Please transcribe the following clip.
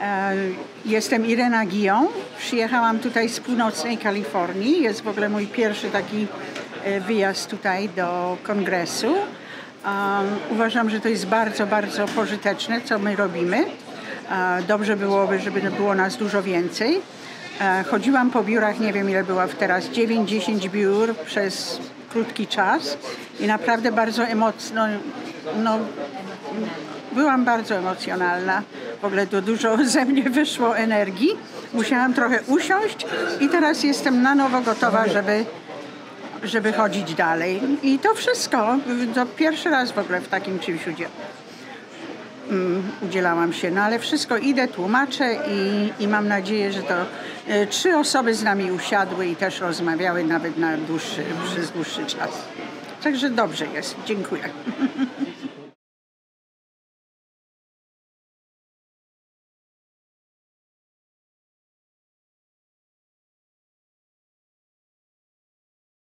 E, Jestem Irena Giją. Przyjechałam tutaj z północnej Kalifornii. Jest w ogóle mój pierwszy taki e, wyjazd tutaj do kongresu. Uważam, że to jest bardzo, bardzo pożyteczne, co my robimy. E, Dobrze byłoby, żeby było nas dużo więcej. Chodziłam po biurach, nie wiem ile była teraz, 9-10 biur przez krótki czas i naprawdę bardzo emocno, no, byłam bardzo emocjonalna. W ogóle to dużo ze mnie wyszło energii. Musiałam trochę usiąść i teraz jestem na nowo gotowa, żeby, żeby chodzić dalej. I to wszystko. To pierwszy raz w ogóle w takim czymś mm, udzielałam się. No ale wszystko idę, tłumaczę i, i mam nadzieję, że to e, trzy osoby z nami usiadły i też rozmawiały nawet na dłuższy, przez dłuższy czas. Także dobrze jest. Dziękuję.